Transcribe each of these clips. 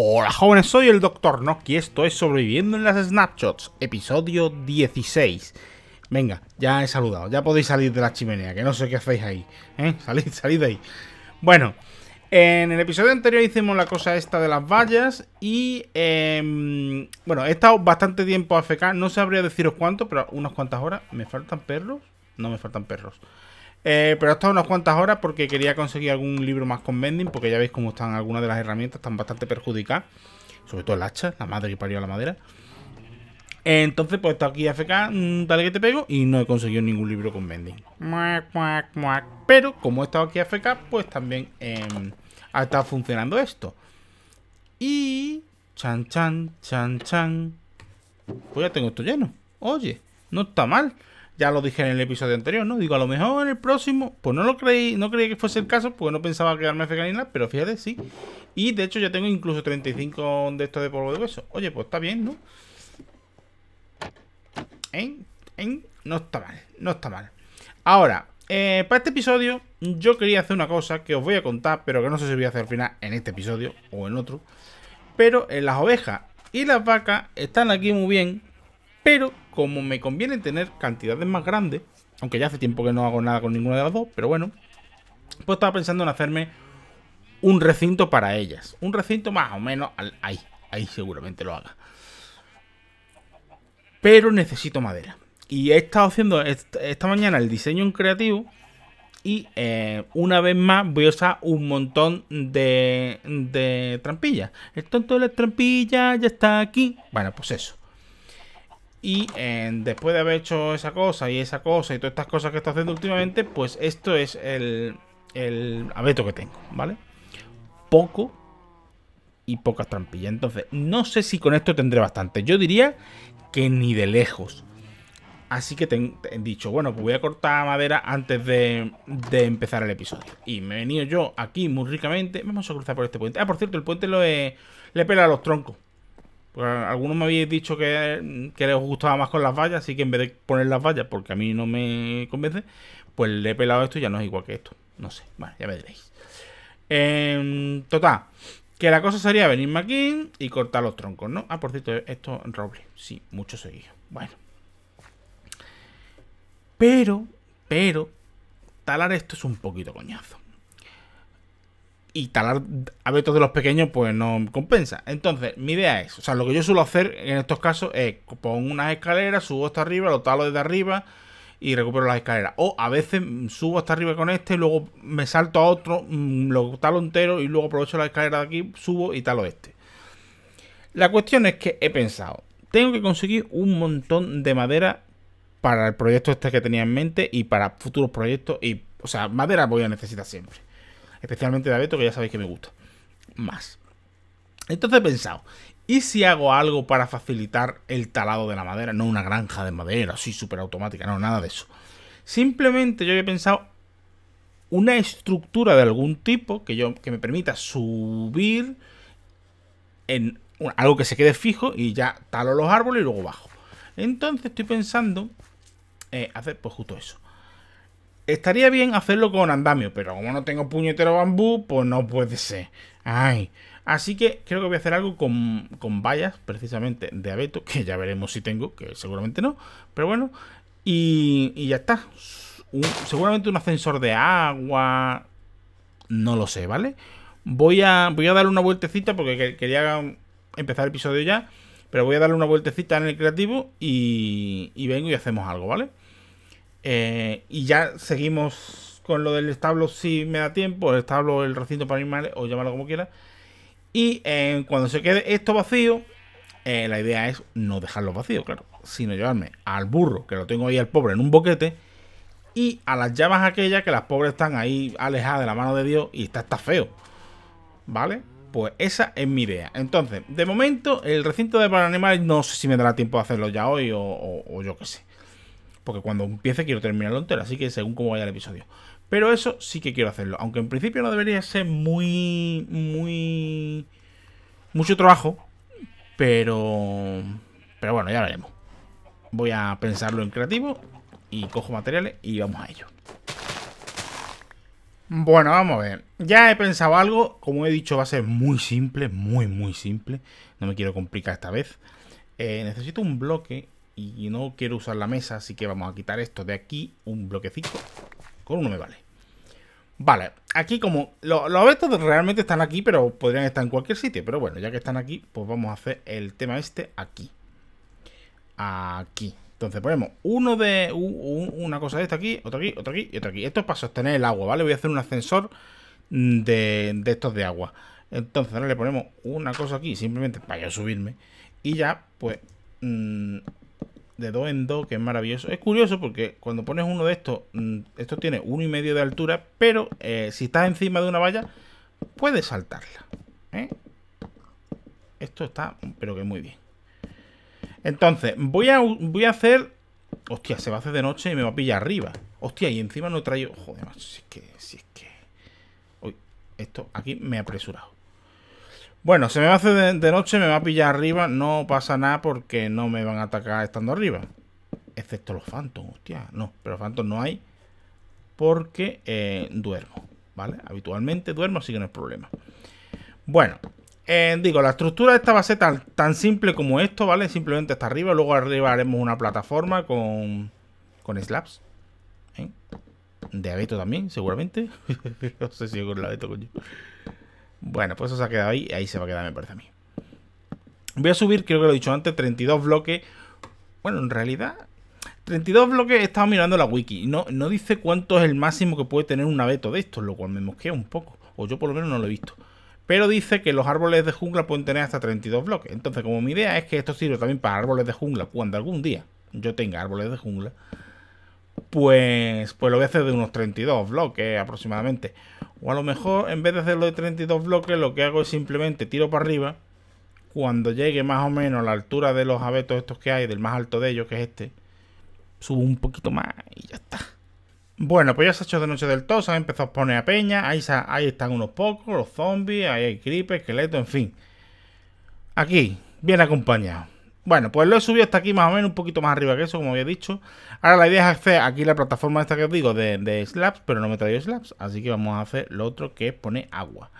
Hola jóvenes, soy el Dr. Noki, esto es Sobreviviendo en las Snapshots, episodio 16. Venga, ya he saludado, ya podéis salir de la chimenea, que no sé qué hacéis ahí. ¿eh? Salid, salid de ahí. Bueno, en el episodio anterior hicimos la cosa esta de las vallas y... Eh, bueno, he estado bastante tiempo AFK, no sabría deciros cuánto, pero unas cuantas horas. ¿Me faltan perros? No me faltan perros. Eh, pero he estado unas cuantas horas porque quería conseguir algún libro más con vending, porque ya veis cómo están algunas de las herramientas, están bastante perjudicadas. Sobre todo el hacha, la madre que parió la madera. Entonces, pues he estado aquí AFK, mm, dale que te pego, y no he conseguido ningún libro con vending. Pero, como he estado aquí AFK, pues también em, ha estado funcionando esto. Y... Chan, chan, chan, chan. Pues ya tengo esto lleno. Oye, no está mal. Ya lo dije en el episodio anterior, ¿no? Digo, a lo mejor en el próximo, pues no lo creí, no creí que fuese el caso, porque no pensaba quedarme fecanina, pero fíjate, sí. Y de hecho ya tengo incluso 35 de estos de polvo de hueso. Oye, pues está bien, ¿no? ¿Eh? ¿Eh? No está mal, no está mal. Ahora, eh, para este episodio yo quería hacer una cosa que os voy a contar, pero que no sé si voy a hacer al final en este episodio o en otro. Pero en las ovejas y las vacas están aquí muy bien, pero como me conviene tener cantidades más grandes, aunque ya hace tiempo que no hago nada con ninguna de las dos, pero bueno, pues estaba pensando en hacerme un recinto para ellas. Un recinto más o menos ahí, ahí seguramente lo haga. Pero necesito madera. Y he estado haciendo esta mañana el diseño en creativo. Y eh, una vez más voy a usar un montón de, de trampillas. El tonto de las trampillas ya está aquí. Bueno, pues eso. Y después de haber hecho esa cosa y esa cosa y todas estas cosas que está haciendo últimamente, pues esto es el, abeto que tengo, ¿vale? Poco y pocas trampillas. Entonces, no sé si con esto tendré bastante. Yo diría que ni de lejos. Así que he dicho, bueno, pues voy a cortar madera antes de, empezar el episodio. Y me he venido yo aquí muy ricamente. Vamos a cruzar por este puente. Ah, por cierto, el puente lo he, le he pelado los troncos. Pues algunos me habéis dicho que, les gustaba más con las vallas, así que en vez de poner las vallas, porque a mí no me convence, pues le he pelado esto y ya no es igual que esto. No sé, bueno, ya veréis. Eh, total, que la cosa sería venirme aquí y cortar los troncos, ¿no? Ah, por cierto, esto es roble. Sí, mucho seguido. Bueno. Pero, pero, talar esto es un poquito coñazo y talar abetos de los pequeños pues no compensa. Entonces, mi idea es, o sea, lo que yo suelo hacer en estos casos es pongo unas escaleras, subo hasta arriba, lo talo desde arriba y recupero las escaleras. O a veces subo hasta arriba con este, luego me salto a otro, mm, lo talo entero y luego aprovecho la escalera de aquí, subo y talo este. La cuestión es que he pensado, tengo que conseguir un montón de madera para el proyecto este que tenía en mente y para futuros proyectos y, o sea, madera voy a necesitar siempre especialmente de abeto, que ya sabéis que me gusta más. Entonces he pensado, ¿y si hago algo para facilitar el talado de la madera? No una granja de madera así súper automática, no, nada de eso. Simplemente yo había pensado una estructura de algún tipo que, yo, que me permita subir en algo que se quede fijo y ya talo los árboles y luego bajo. Entonces estoy pensando eh, hacer pues justo eso. Estaría bien hacerlo con andamio, pero como no tengo puñetero bambú, pues no puede ser. Ay. Así que creo que voy a hacer algo con, con vallas, precisamente de abeto, que ya veremos si tengo, que seguramente no. Pero bueno, y, ya está. seguramente un ascensor de agua. No lo sé, ¿vale? Voy a, voy a darle una vueltecita porque quería empezar el episodio ya. Pero voy a darle una vueltecita en el creativo y, y vengo y hacemos algo, ¿vale? Eh, y ya seguimos con lo del establo si me da tiempo, el establo, el recinto para animales, o llámalo como quiera. Y eh, cuando se quede esto vacío, eh, la idea es no dejarlo vacío, claro, sino llevarme al burro, que lo tengo ahí al pobre en un boquete, y a las llamas aquellas que las pobres están ahí alejadas de la mano de Dios y está, está feo. ¿Vale? Pues esa es mi idea. Entonces, de momento, el recinto de para animales no sé si me dará tiempo de hacerlo ya hoy o, o yo qué sé. Porque cuando empiece quiero terminarlo entero, así que según cómo vaya el episodio. Pero eso sí que quiero hacerlo. Aunque en principio no debería ser muy. muy. mucho trabajo. Pero. Pero bueno, ya veremos. Voy a pensarlo en creativo. Y cojo materiales y vamos a ello. Bueno, vamos a ver. Ya he pensado algo. Como he dicho, va a ser muy simple. Muy, muy simple. No me quiero complicar esta vez. Eh, necesito un bloque. Y no quiero usar la mesa. Así que vamos a quitar esto de aquí. Un bloquecito. Con uno me vale. Vale, aquí como los, los realmente están aquí, pero podrían estar en cualquier sitio. Pero bueno, ya que están aquí, pues vamos a hacer el tema este aquí. Aquí. Entonces ponemos uno de una cosa de esta aquí, otra aquí, otra aquí y otra aquí. Esto es para sostener el agua, ¿vale? Voy a hacer un ascensor de, de estos de agua. Entonces ahora le ponemos una cosa aquí, simplemente para yo subirme. Y ya, pues, mm, de dos en dos, que es maravilloso. Es curioso porque cuando pones uno de estos, mm, esto tiene uno y medio de altura, pero eh, si estás encima de una valla, puedes saltarla. ¿eh? Esto está, pero que muy bien. Entonces, voy a, voy a hacer... Hostia, se va a hacer de noche y me va a pillar arriba. Hostia, y encima no he traído... Joder, si es que... Si es que... Uy, esto aquí me he apresurado. Bueno, se me va a hacer de, noche, me va a pillar arriba. No pasa nada porque no me van a atacar estando arriba. Excepto los Phantom, hostia. No, pero Phantom no hay. Porque eh, duermo, ¿vale? Habitualmente duermo, así que no es problema. Bueno, eh, digo, la estructura esta va a ser tan, simple como esto, ¿vale? Simplemente está arriba. Luego arriba haremos una plataforma con, con slabs. ¿eh? De abeto también, seguramente. no sé si con el abeto, coño. Bueno, pues eso se ha quedado ahí. Ahí se va a quedar, me parece a mí. Voy a subir, creo que lo he dicho antes, 32 bloques. Bueno, en realidad, 32 bloques he estado mirando la wiki. No, no dice cuánto es el máximo que puede tener un abeto de estos, lo cual me mosquea un poco. O yo por lo menos no lo he visto. Pero dice que los árboles de jungla pueden tener hasta 32 bloques. Entonces, como mi idea es que esto sirve también para árboles de jungla, cuando algún día yo tenga árboles de jungla, pues, pues lo voy a hacer de unos 32 bloques aproximadamente. O a lo mejor, en vez de hacerlo de 32 bloques, lo que hago es simplemente tiro para arriba. Cuando llegue más o menos a la altura de los abetos estos que hay, del más alto de ellos, que es este, subo un poquito más y ya está. Bueno, pues ya se ha hecho de noche del todo, se han empezado a poner a peña, ahí, ahí están unos pocos, los zombies, ahí hay creepers, esqueletos, en fin. Aquí, bien acompañado. Bueno, pues lo he subido hasta aquí más o menos, un poquito más arriba que eso, como había dicho. Ahora la idea es hacer aquí la plataforma esta que os digo de, slabs, pero no me he slabs. Así que vamos a hacer lo otro que es poner agua.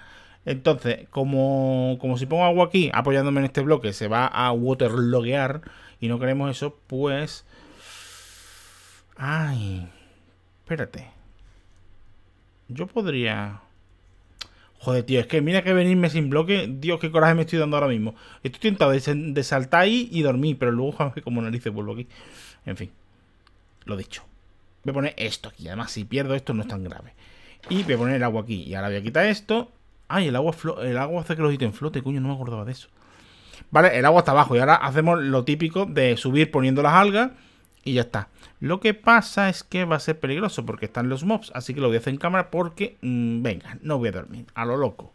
Entonces, como, como si pongo agua aquí, apoyándome en este bloque, se va a waterloguear y no queremos eso, pues... Ay, espérate. Yo podría... Joder, tío, es que mira que venirme sin bloque. Dios, qué coraje me estoy dando ahora mismo. Estoy tentado de, saltar ahí y dormir, pero luego como narices vuelvo aquí. En fin, lo dicho. Voy a poner esto aquí. Además, si pierdo esto no es tan grave. Y voy a poner el agua aquí. Y ahora voy a quitar esto. Ay, el agua, el agua hace que los ítems flote, coño, no me acordaba de eso. Vale, el agua está abajo. Y ahora hacemos lo típico de subir poniendo las algas. Y ya está. Lo que pasa es que va a ser peligroso porque están los mobs, así que lo voy a hacer en cámara porque, mm, venga, no voy a dormir, a lo loco.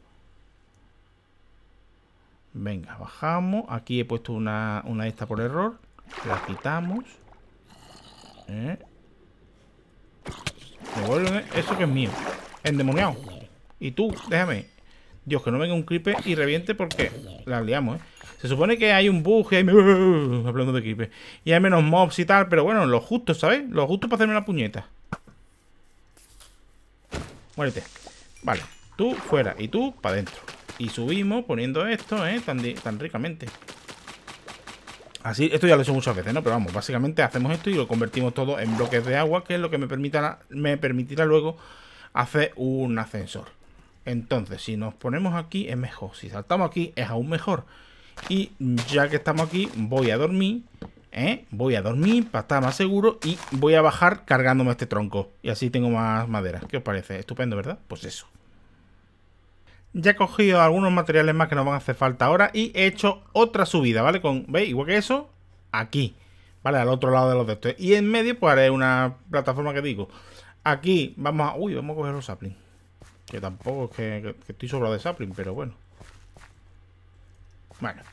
Venga, bajamos. Aquí he puesto una, una esta por error. La quitamos. ¿Eh? Devuelve eso que es mío. Endemoniado. Y tú, déjame. Dios, que no venga un creeper y reviente porque la liamos, ¿eh? Se supone que hay un bug y hay... Hablando de creeper. Y hay menos mobs y tal, pero bueno, lo justo, ¿sabes? Lo justo para hacerme la puñeta. Muérete. Vale. Tú fuera y tú para adentro. Y subimos poniendo esto, ¿eh? Tan, ricamente. Así, esto ya lo he hecho muchas veces, ¿no? Pero vamos, básicamente hacemos esto y lo convertimos todo en bloques de agua, que es lo que me permitirá luego hacer un ascensor. Entonces, si nos ponemos aquí es mejor. Si saltamos aquí es aún mejor. Y ya que estamos aquí, voy a dormir. ¿eh? Voy a dormir para estar más seguro. Y voy a bajar cargándome este tronco. Y así tengo más madera. ¿Qué os parece? Estupendo, ¿verdad? Pues eso. Ya he cogido algunos materiales más que nos van a hacer falta ahora. Y he hecho otra subida, ¿vale? Con, ¿Veis? Igual que eso, aquí. ¿Vale? Al otro lado de los de estos. Y en medio, pues haré una plataforma que digo. Aquí vamos a... Uy, vamos a coger los saplings. Que tampoco es que, estoy sobrado de sapling, pero bueno. Bueno.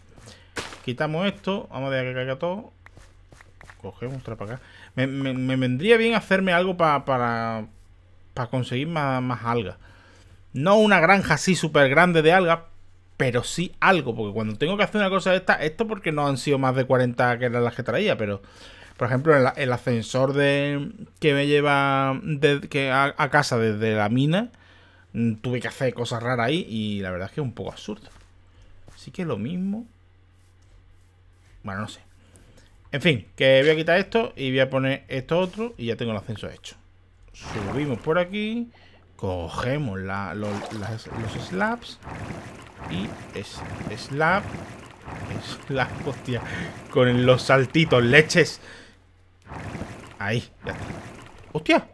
Quitamos esto. Vamos a dejar que caiga todo. Cogemos otra para acá. Me, vendría bien hacerme algo para, para, conseguir más, más algas. No una granja así súper grande de algas, pero sí algo. Porque cuando tengo que hacer una cosa de esta, esto porque no han sido más de 40 que eran las que traía, pero... Por ejemplo, el, ascensor de que me lleva que a, casa desde la mina tuve que hacer cosas raras ahí y la verdad es que es un poco absurdo. Así que lo mismo. Bueno, no sé. En fin, que voy a quitar esto y voy a poner esto otro y ya tengo el ascenso hecho. Subimos por aquí, cogemos los, los slabs y slab, slab, hostia, con los saltitos, leches. Ahí, ya está. ¡Hostia!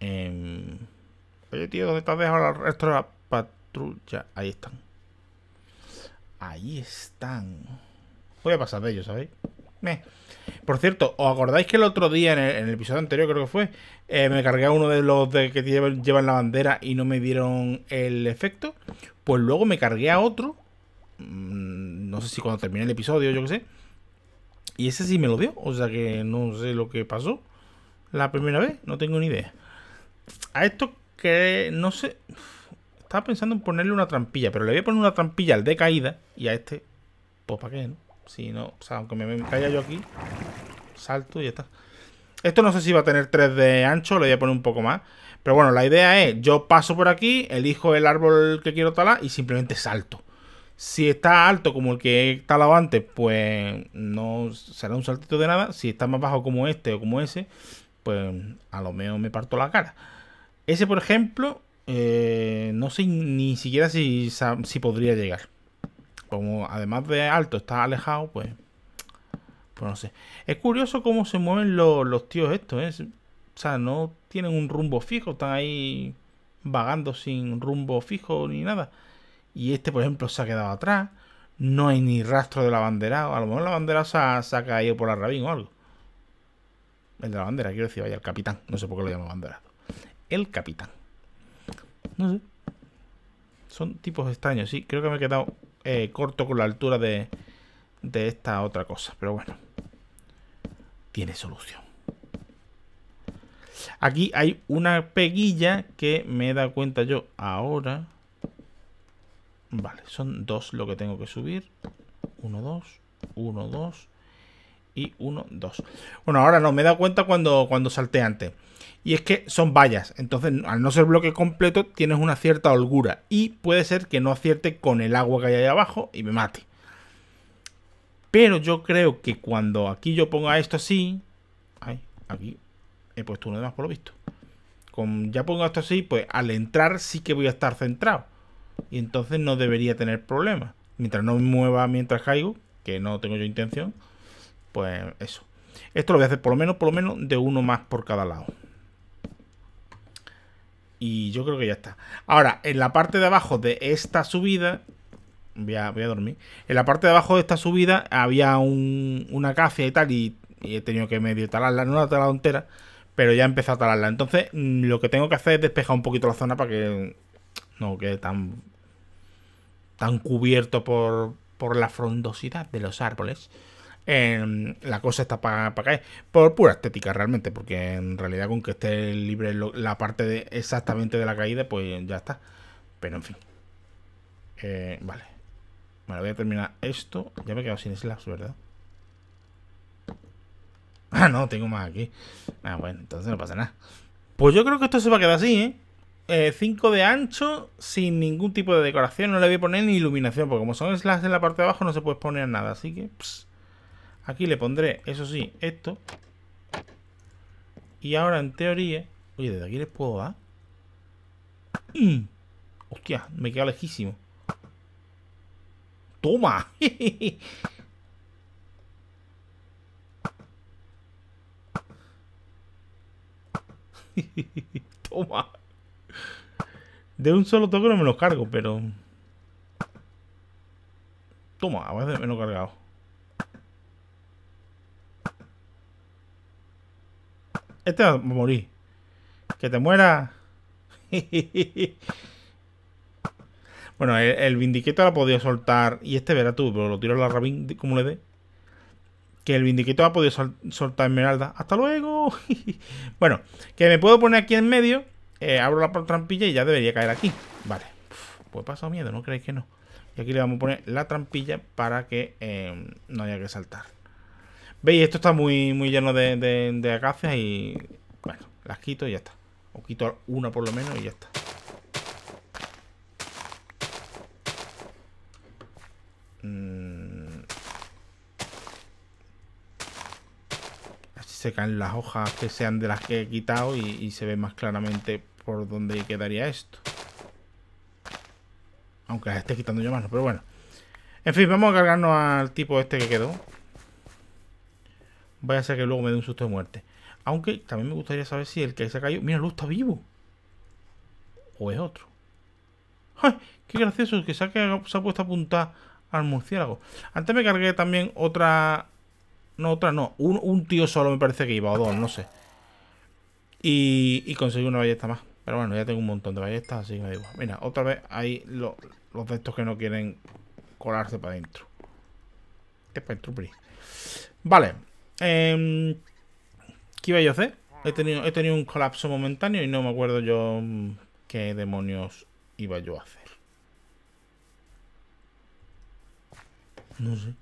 Eh... Oye, tío, ¿dónde estás dejado el resto de la patrulla? Ahí están. Ahí están. Voy a pasar de ellos, ¿sabéis? Por cierto, ¿os acordáis que el otro día, en el, episodio anterior creo que fue, eh, me cargué a uno de los de que llevan la bandera y no me dieron el efecto? Pues luego me cargué a otro. Mm, no sé si cuando terminé el episodio, yo qué sé. Y ese sí me lo dio. O sea que no sé lo que pasó la primera vez. No tengo ni idea. A esto que no sé. Estaba pensando en ponerle una trampilla, pero le voy a poner una trampilla al de caída y a este, pues para qué, ¿no? Si no, o sea, aunque me caiga yo aquí, salto y ya está. Esto no sé si va a tener 3 de ancho, le voy a poner un poco más. Pero bueno, la idea es, yo paso por aquí, elijo el árbol que quiero talar y simplemente salto. Si está alto como el que he talado antes, pues no será un saltito de nada. Si está más bajo como este o como ese, pues a lo mejor me parto la cara. Ese, por ejemplo, eh, no sé ni siquiera si, si podría llegar. Como además de alto está alejado, pues... Pues no sé. Es curioso cómo se mueven los, tíos estos, ¿eh? O sea, no tienen un rumbo fijo, están ahí vagando sin rumbo fijo ni nada. Y este, por ejemplo, se ha quedado atrás. No hay ni rastro de la bandera. A lo mejor la bandera se ha, se ha caído por la rabín o algo. El de la bandera, quiero decir, vaya, el capitán. No sé por qué lo llamo bandera el capitán. No sé. Son tipos extraños, sí. Creo que me he quedado eh, corto con la altura de, de esta otra cosa. Pero bueno. Tiene solución. Aquí hay una peguilla que me he dado cuenta yo ahora. Vale, son dos lo que tengo que subir. Uno, dos. Uno, dos. Y uno, dos. Bueno, ahora no, me he dado cuenta cuando, cuando salté antes. Y es que son vallas. Entonces, al no ser bloque completo, tienes una cierta holgura. Y puede ser que no acierte con el agua que hay ahí abajo y me mate. Pero yo creo que cuando aquí yo ponga esto así. Ay, aquí he puesto uno de más por lo visto. Con, ya pongo esto así, pues al entrar sí que voy a estar centrado. Y entonces no debería tener problema. Mientras no me mueva mientras caigo, que no tengo yo intención, pues eso. Esto lo voy a hacer por lo menos, por lo menos de uno más por cada lado. Y yo creo que ya está. Ahora, en la parte de abajo de esta subida. Voy a, dormir. En la parte de abajo de esta subida había una acacia y tal. Y, he tenido que medio talarla. No la he talado entera. Pero ya he empezado a talarla. Entonces, mm, lo que tengo que hacer es despejar un poquito la zona para que no quede tan. tan cubierto por, por la frondosidad de los árboles la cosa está para caer. Por pura estética realmente, porque en realidad con que esté libre la parte de, exactamente de la caída, pues ya está. Pero en fin. Eh, vale. Bueno, voy a terminar esto. Ya me he quedado sin slabs, ¿verdad? Ah, no, tengo más aquí. Ah, bueno, entonces no pasa nada. Pues yo creo que esto se va a quedar así, ¿eh? 5 eh, de ancho, sin ningún tipo de decoración. No le voy a poner ni iluminación, porque como son slabs en la parte de abajo, no se puede poner nada. Así que... Aquí le pondré, eso sí, esto. Y ahora, en teoría... Oye, ¿desde aquí les puedo dar? Mm. Hostia, me queda lejísimo. ¡Toma! Toma. De un solo toque no me lo cargo, pero... Toma, a veces me lo he cargado. Este va a morir. Que te muera. bueno, el, vindiquito lo ha podido soltar. Y este verá tú, pero lo tiro a la rabín como le dé. Que el vindiquito ha podido soltar esmeralda. ¡Hasta luego! bueno, que me puedo poner aquí en medio. Eh, abro la trampilla y ya debería caer aquí. Vale. pues he pasado miedo, ¿no creéis que no? Y aquí le vamos a poner la trampilla para que eh, no haya que saltar. ¿Veis? Esto está muy, muy lleno de, de, acacias y... Bueno, las quito y ya está. O quito una por lo menos y ya está. Mm. Así se caen las hojas que sean de las que he quitado y, se ve más claramente por dónde quedaría esto. Aunque las esté quitando yo mano, pero bueno. En fin, vamos a cargarnos al tipo este que quedó. Vaya a ser que luego me dé un susto de muerte. Aunque también me gustaría saber si el que se caído... Mira, Luz está vivo. ¿O es otro? ¡Ay! ¡Qué gracioso! Que se ha, se ha puesto a apuntar al murciélago. Antes me cargué también otra... No, otra no. Un, tío solo me parece que iba, o dos, no sé. Y, y conseguí una ballesta más. Pero bueno, ya tengo un montón de ballestas, así que me digo. Mira, otra vez hay los de estos que no quieren colarse para adentro. ¿Qué para Vale. Eh, ¿Qué iba yo a hacer? He tenido, he tenido un colapso momentáneo y no me acuerdo yo mm, qué demonios iba yo a hacer. No sé.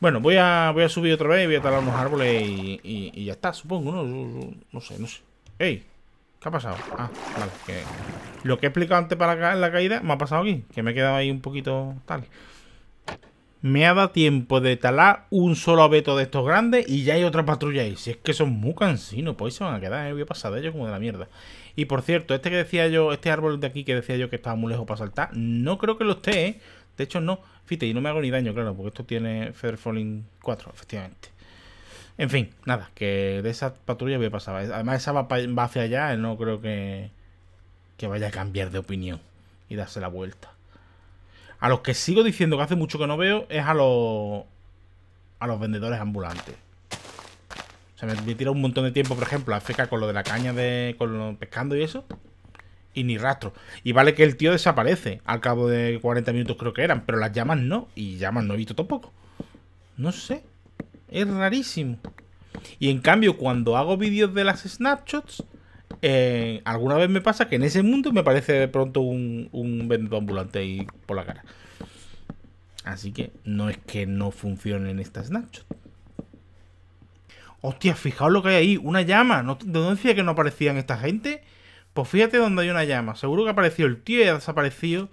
Bueno, voy a, voy a subir otra vez y voy a talar unos árboles y, ya está, supongo, ¿no? No, sé, no sé. ¡Ey! ¿Qué ha pasado? Ah, vale, que lo que he explicado antes para la caída me ha pasado aquí, que me he quedado ahí un poquito tal. Me ha dado tiempo de talar un solo abeto de estos grandes y ya hay otra patrulla ahí. Si es que son muy cansinos, pues se van a quedar. ¿eh? Voy a pasar de ellos como de la mierda. Y por cierto, este que decía yo, este árbol de aquí que decía yo que estaba muy lejos para saltar, no creo que lo esté, ¿eh? De hecho, no. Fíjate, y no me hago ni daño, claro, porque esto tiene Feather Falling 4, efectivamente. En fin, nada, que de esa patrulla voy a pasar. Además, esa va, hacia allá, no creo que, que vaya a cambiar de opinión y darse la vuelta. A los que sigo diciendo que hace mucho que no veo es a los a los vendedores ambulantes. O sea, me, tira un montón de tiempo, por ejemplo, a FK con lo de la caña de. con lo, pescando y eso y ni rastro. Y vale que el tío desaparece al cabo de 40 minutos creo que eran, pero las llamas no, y llamas no he visto tampoco. No sé, es rarísimo. Y en cambio, cuando hago vídeos de las snapshots, eh, alguna vez me pasa que en ese mundo me aparece de pronto un, un vendedor ambulante ahí por la cara. Así que no es que no funcionen estas snapshots. Hostia, fijaos lo que hay ahí, una llama. ¿De dónde decía que no aparecían esta gente? Pues fíjate donde hay una llama. Seguro que apareció el tío y ha desaparecido.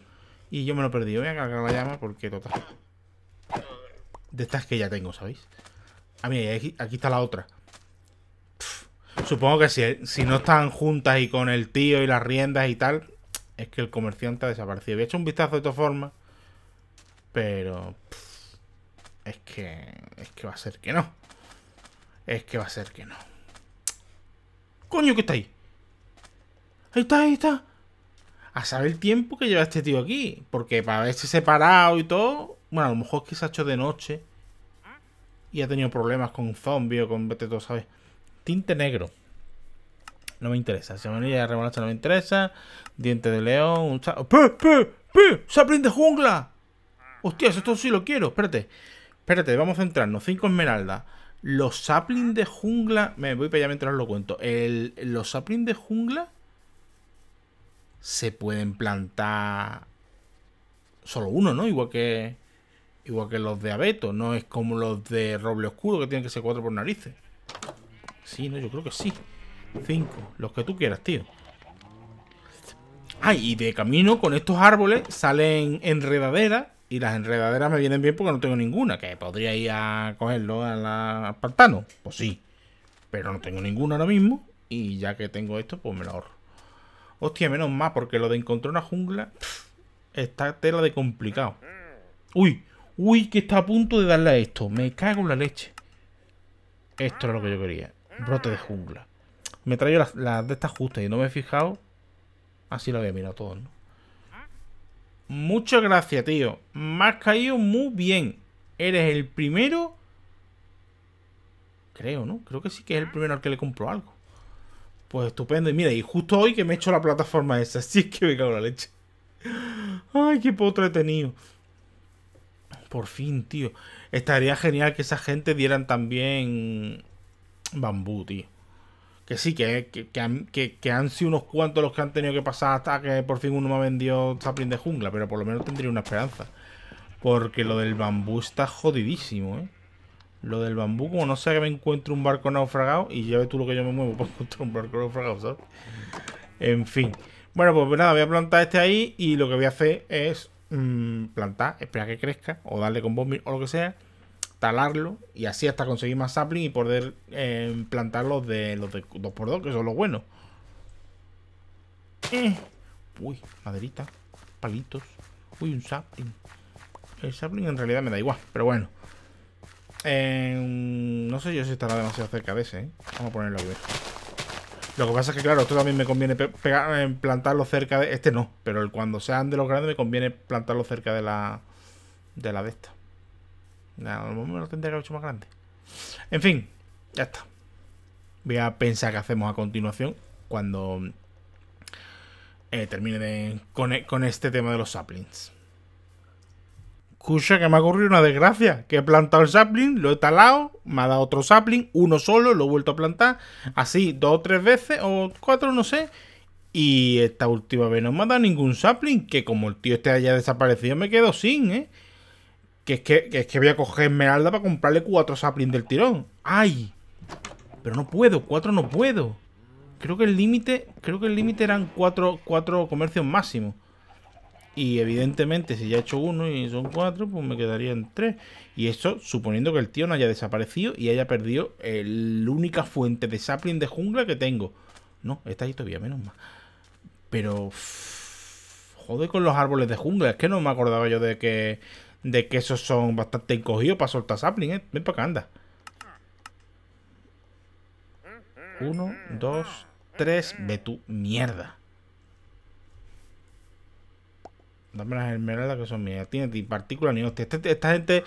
Y yo me lo he perdido. Voy a cargar la llama porque total. De estas que ya tengo, ¿sabéis? Ah, mira, aquí, aquí está la otra. Supongo que si, si no están juntas y con el tío y las riendas y tal, es que el comerciante ha desaparecido. Había hecho un vistazo de todas formas. Pero... es que... Es que va a ser que no. Es que va a ser que no. Coño, ¿qué está ahí? Ahí está, ahí está. A saber el tiempo que lleva este tío aquí. Porque para haberse separado y todo. Bueno, a lo mejor es que se ha hecho de noche. Y ha tenido problemas con zombies o con vete todo, ¿sabes? Tinte negro. No me interesa. Semanilla de remolacha no me interesa. Diente de león. Un ¡Pe, pe, pe! ¡Sapling de jungla! Hostias, esto sí lo quiero. Espérate. Espérate, vamos a centrarnos. Cinco esmeraldas. Los saplings de jungla. Me voy para allá mientras lo cuento. El, los saplings de jungla se pueden plantar solo uno, ¿no? Igual que igual que los de abeto, no es como los de roble oscuro que tienen que ser cuatro por narices. Sí, no, yo creo que sí. Cinco, los que tú quieras, tío. Ah, y de camino con estos árboles salen enredaderas y las enredaderas me vienen bien porque no tengo ninguna, que podría ir a cogerlo al pantano. Pues sí, pero no tengo ninguna ahora mismo y ya que tengo esto, pues me lo ahorro. Hostia, menos mal, porque lo de encontrar una jungla está tela de complicado. Uy, uy, que está a punto de darle a esto. Me cago en la leche. Esto era lo que yo quería. Brote de jungla. Me traigo las, de estas justas y no me he fijado. Así lo había mirado todo, ¿no? Muchas gracias, tío. Me has caído muy bien. Eres el primero. Creo, ¿no? Creo que sí que es el primero al que le compro algo. Pues estupendo. Y mira, y justo hoy que me he hecho la plataforma esa. Así es que me cago en la leche. Ay, qué poco tenido. Por fin, tío. Estaría genial que esa gente dieran también bambú, tío. Que sí, que, que, han, que, han sido unos cuantos los que han tenido que pasar hasta que por fin uno me ha vendido sapling de jungla. Pero por lo menos tendría una esperanza. Porque lo del bambú está jodidísimo, ¿eh? Lo del bambú, como no sé que me encuentro un barco naufragado, y ya ves tú lo que yo me muevo para encontrar un barco naufragado, ¿sabes? En fin. Bueno, pues nada, voy a plantar este ahí y lo que voy a hacer es mm, plantar, esperar que crezca, o darle con bombing o lo que sea, talarlo, y así hasta conseguir más sapling y poder eh, plantar los de los de 2x2, que son los buenos. Eh. Uy, maderita, palitos. Uy, un sapling. El sapling en realidad me da igual, pero bueno. no sé yo si estará demasiado cerca de ese, ¿eh? Vamos a ponerlo a ver. Lo que pasa es que, claro, esto también me conviene pegar, eh, plantarlo cerca de... Este no, pero el, cuando sean de los grandes me conviene plantarlo cerca de la... De la de esta. A lo mejor me lo tendría que haber hecho más grande. En fin, ya está. Voy a pensar qué hacemos a continuación cuando eh, termine con, este tema de los saplings. Escucha que me ha ocurrido una desgracia. Que he plantado el sapling, lo he talado, me ha dado otro sapling, uno solo, lo he vuelto a plantar. Así, dos o tres veces, o cuatro, no sé. Y esta última vez no me ha dado ningún sapling. Que como el tío este haya desaparecido, me quedo sin, ¿eh? Que es que, es que voy a coger Esmeralda para comprarle cuatro saplings del tirón. ¡Ay! Pero no puedo, cuatro no puedo. Creo que el límite. Creo que el límite eran cuatro, cuatro comercios máximos. Y evidentemente, si ya he hecho uno y son cuatro, pues me quedarían tres. Y eso suponiendo que el tío no haya desaparecido y haya perdido la única fuente de sapling de jungla que tengo. No, está ahí todavía, menos mal. Pero. Joder con los árboles de jungla. Es que no me acordaba yo de que. De que esos son bastante encogidos para soltar sapling, ¿eh? Ven para acá, anda. Uno, dos, tres. Ve tu mierda. Dame las esmeraldas que son mías. Tiene ni partículas ni hostia. Este, esta gente,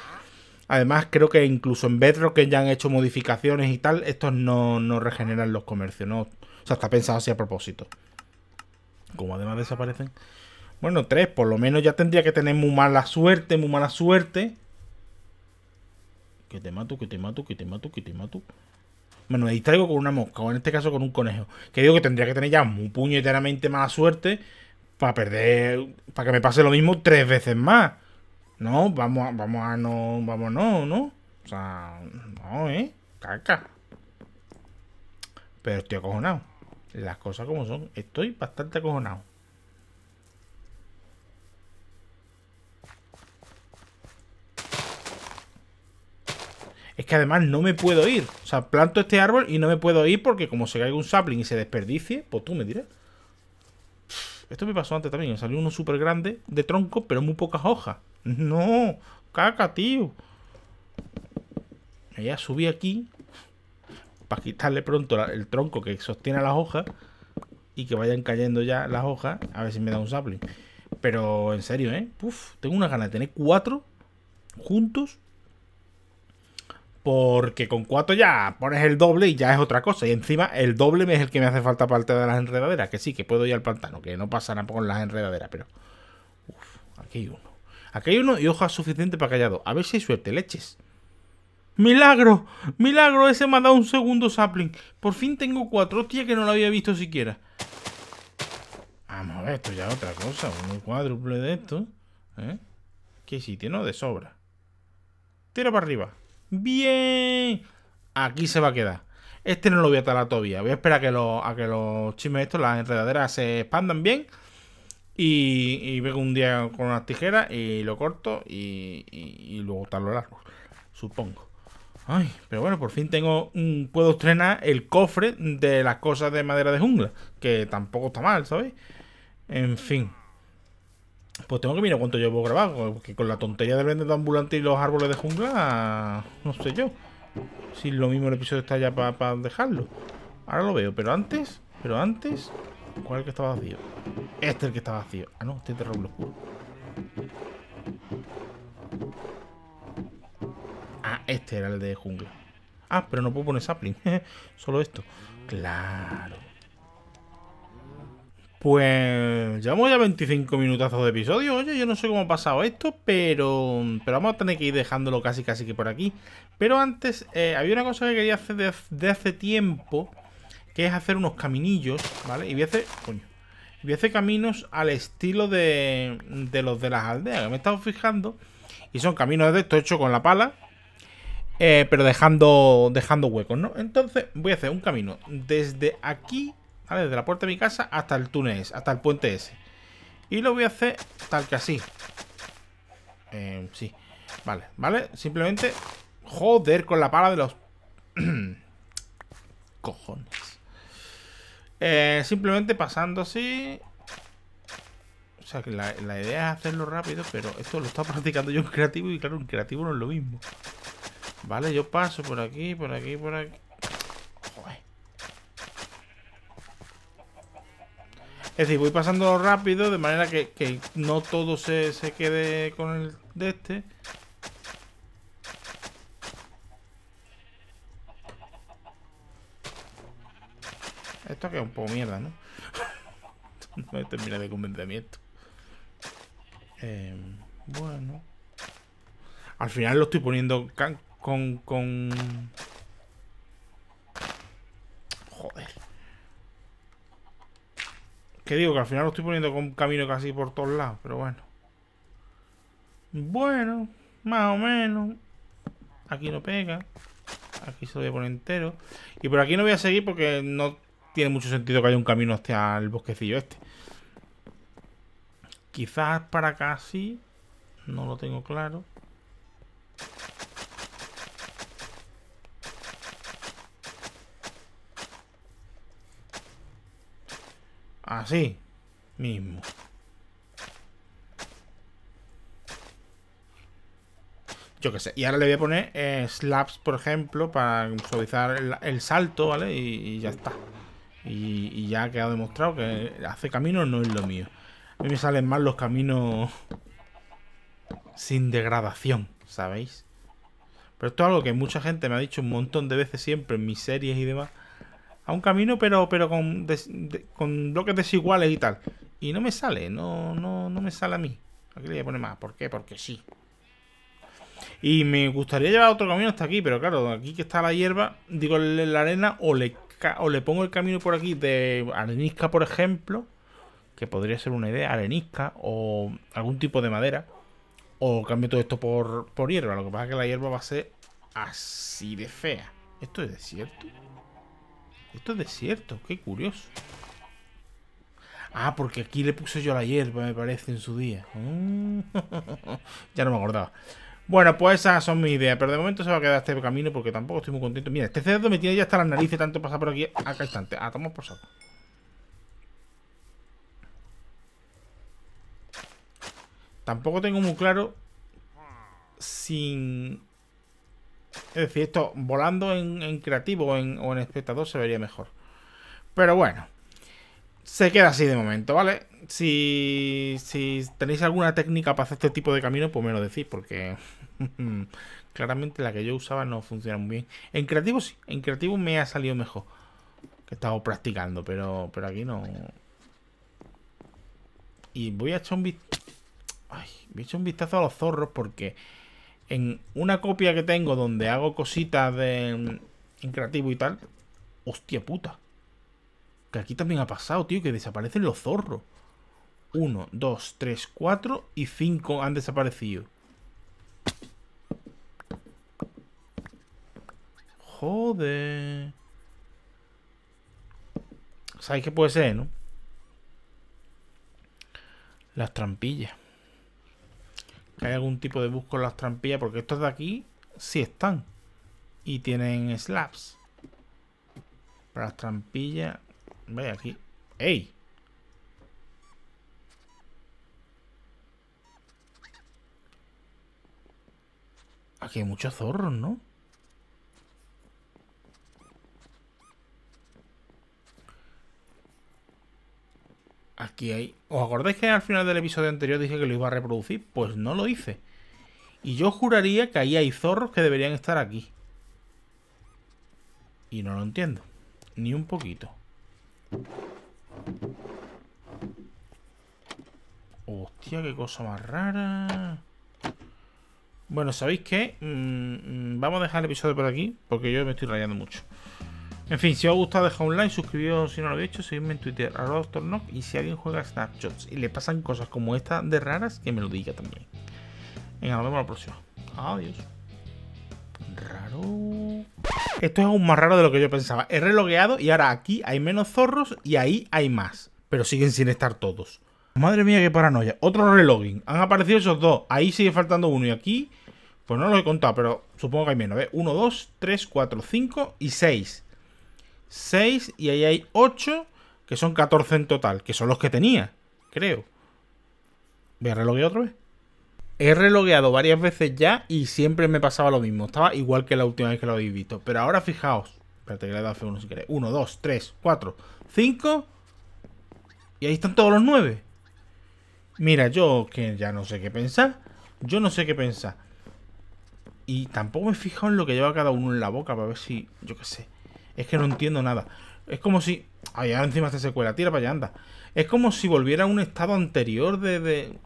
además, creo que incluso en Bedrock que ya han hecho modificaciones y tal, estos no, no regeneran los comercios. No, o sea, está pensado así a propósito. Como además desaparecen. Bueno, tres, por lo menos ya tendría que tener muy mala suerte, muy mala suerte. Que te mato, que te mato, que te mato, que te mato. Bueno, me distraigo con una mosca, o en este caso con un conejo. Que digo que tendría que tener ya muy puñeteramente mala suerte para perder, para que me pase lo mismo tres veces más. No, vamos a, vamos a no, vamos no, ¿no? O sea, no, ¿eh? Caca. Pero estoy acojonado. Las cosas como son. Estoy bastante acojonado. Es que además no me puedo ir. O sea, planto este árbol y no me puedo ir porque como se caiga un sapling y se desperdicie, pues tú me dirás. Esto me pasó antes también. Salió uno súper grande de tronco, pero muy pocas hojas. No, caca, tío. Ya subí aquí para quitarle pronto el tronco que sostiene las hojas y que vayan cayendo ya las hojas. A ver si me da un sapling. Pero en serio, ¿eh? Uf, tengo una gana de tener cuatro juntos porque con cuatro ya pones el doble y ya es otra cosa. Y encima el doble es el que me hace falta para el tema de las enredaderas. Que sí, que puedo ir al pantano, que no pasa nada con las enredaderas, pero. Uf, aquí hay uno. Aquí hay uno y hojas suficiente para callado. A ver si hay suerte, leches. ¡Milagro! ¡Milagro! Ese me ha dado un segundo sapling. Por fin tengo cuatro. Hostia, que no lo había visto siquiera. Vamos a ver, esto ya es otra cosa. Un cuádruple de esto. ¿Eh? ¿Qué sitio? No, de sobra. Tira para arriba. Bien. Aquí se va a quedar. Este no lo voy a talar todavía. Voy a esperar a que, a que los chismes estos, las enredaderas, se expandan bien. Y, y vengo un día con unas tijeras y lo corto y, luego talo largo. Supongo. Ay, pero bueno, por fin tengo. puedo estrenar el cofre de las cosas de madera de jungla. Que tampoco está mal, ¿sabes? En fin. Pues tengo que mirar cuánto llevo grabado, porque con la tontería del vendedor ambulante y los árboles de jungla, no sé yo. Si lo mismo el episodio está ya para dejarlo. Ahora lo veo, pero antes, pero antes, ¿cuál es el que está vacío? Este es el que está vacío. Ah, no, este es de Roblox Ah, este era el de jungla. Ah, pero no puedo poner sapling. Solo esto. Claro. Pues llevamos ya 25 minutazos de episodio. Oye, yo no sé cómo ha pasado esto, pero, pero vamos a tener que ir dejándolo casi casi que por aquí. Pero antes, eh, había una cosa que quería hacer de, hace tiempo, que es hacer unos caminillos, ¿vale? Y voy a hacer, coño, voy a hacer caminos al estilo de, de los de las aldeas, que me he estado fijando. Y son caminos de esto hechos con la pala, eh, pero dejando, dejando huecos, ¿no? Entonces voy a hacer un camino desde aquí desde la puerta de mi casa hasta el túnel hasta el puente ese. Y lo voy a hacer tal que así. Eh, sí. Vale, vale. Simplemente... Joder, con la pala de los... Cojones. Eh, simplemente pasando así... O sea, que la, la, idea es hacerlo rápido, pero esto lo está practicando yo en creativo y claro, en creativo no es lo mismo. Vale, yo paso por aquí, por aquí, por aquí. Es decir, voy pasando rápido de manera que, no todo se, se, quede con el de este. Esto que es un poco mierda, ¿no? no me termina de convencimiento. Eh, bueno. Al final lo estoy poniendo con, con... Joder. Que digo que al final lo estoy poniendo con camino casi por todos lados, pero bueno. Bueno, más o menos. Aquí no pega. Aquí se lo voy a poner entero. Y por aquí no voy a seguir porque no tiene mucho sentido que haya un camino hacia el bosquecillo este. Quizás para acá sí. No lo tengo claro. Así mismo. Yo qué sé. Y ahora le voy a poner eh, slaps, por ejemplo, para suavizar el, salto, ¿vale? Y, ya está. Y, ya ha demostrado que hace camino no es lo mío. A mí me salen mal los caminos sin degradación, ¿sabéis? Pero esto es algo que mucha gente me ha dicho un montón de veces siempre en mis series y demás a un camino, pero, pero con, con bloques desiguales y tal. Y no me sale, no, no, no me sale a mí. Aquí le voy a poner más. ¿Por qué? Porque sí. Y me gustaría llevar otro camino hasta aquí, pero claro, aquí que está la hierba, digo la arena, o le, o le pongo el camino por aquí de arenisca, por ejemplo, que podría ser una idea, arenisca, o algún tipo de madera, o cambio todo esto por, por hierba. Lo que pasa es que la hierba va a ser así de fea. ¿Esto es desierto? Esto es desierto, qué curioso. Ah, porque aquí le puse yo la hierba, me parece, en su día. ya no me acordaba. Bueno, pues esas son mis ideas. Pero de momento se va a quedar este camino porque tampoco estoy muy contento. Mira, este cerdo me tiene ya hasta las narices tanto pasar por aquí a cada instante. Ah, tomamos por saco. Tampoco tengo muy claro sin es decir, esto volando en, creativo o en, espectador se vería mejor. Pero bueno, se queda así de momento, ¿vale? Si, si tenéis alguna técnica para hacer este tipo de camino, pues me lo decís, porque claramente la que yo usaba no funciona muy bien. En creativo sí, en creativo me ha salido mejor. Que he estado practicando, pero, pero aquí no. Y voy a echar un vistazo. voy a echar un vistazo a los zorros porque en una copia que tengo donde hago cositas de, en creativo y tal. Hostia puta. Que aquí también ha pasado, tío, que desaparecen los zorros. Uno, dos, tres, cuatro y cinco han desaparecido. Joder. ¿Sabéis qué puede ser, no? Las trampillas hay algún tipo de busco en las trampillas, porque estos de aquí sí están. Y tienen slabs. Para las trampillas. Ve aquí. ¡Ey! Aquí hay muchos zorros, ¿no? Aquí hay... ¿Os acordáis que al final del episodio anterior dije que lo iba a reproducir? Pues no lo hice. Y yo juraría que ahí hay zorros que deberían estar aquí. Y no lo entiendo. Ni un poquito. Hostia, qué cosa más rara. Bueno, ¿sabéis qué? Mm, mm, vamos a dejar el episodio por aquí, porque yo me estoy rayando mucho. En fin, si os ha gustado, dejad un like, suscribiros si no lo habéis hecho, seguidme en Twitter, arroba y si alguien juega Snapshots y le pasan cosas como esta de raras, que me lo diga también. Venga, nos vemos la próxima. Adiós. Raro. Esto es aún más raro de lo que yo pensaba. He relogueado y ahora aquí hay menos zorros y ahí hay más. Pero siguen sin estar todos. Madre mía, qué paranoia. Otro relogin. Han aparecido esos dos. Ahí sigue faltando uno. Y aquí, pues no lo he contado, pero supongo que hay menos. 1, 2, 3, 4, 5 y 6. 6 y ahí hay 8, que son 14 en total, que son los que tenía, creo. Voy a reloguear otra vez. He relogueado varias veces ya y siempre me pasaba lo mismo. Estaba igual que la última vez que lo habéis visto. Pero ahora fijaos. Espérate que le he dado F1 si queréis. 1, 2, 3, 4, 5. Y ahí están todos los 9. Mira, yo que ya no sé qué pensar. Yo no sé qué pensar. Y tampoco me he fijado en lo que lleva cada uno en la boca para ver si, yo qué sé. Es que no entiendo nada. Es como si... Ahora encima esta secuela, tira para allá, anda. Es como si volviera a un estado anterior de.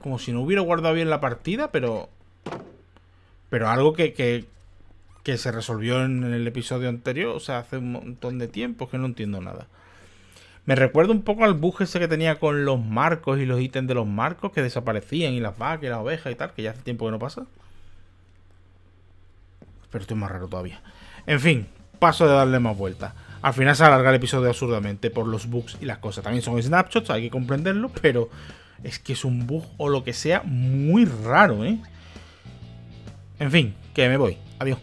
Como si no hubiera guardado bien la partida, pero... Pero algo que, que, se resolvió en el episodio anterior, o sea, hace un montón de tiempo, que no entiendo nada. Me recuerda un poco al bug ese que tenía con los marcos y los ítems de los marcos que desaparecían y las vacas y las ovejas y tal, que ya hace tiempo que no pasa. Pero esto es más raro todavía. En fin, paso de darle más vueltas. Al final se alarga el episodio absurdamente por los bugs y las cosas. También son snapshots, hay que comprenderlo, pero es que es un bug o lo que sea muy raro, ¿eh? En fin, que me voy. Adiós.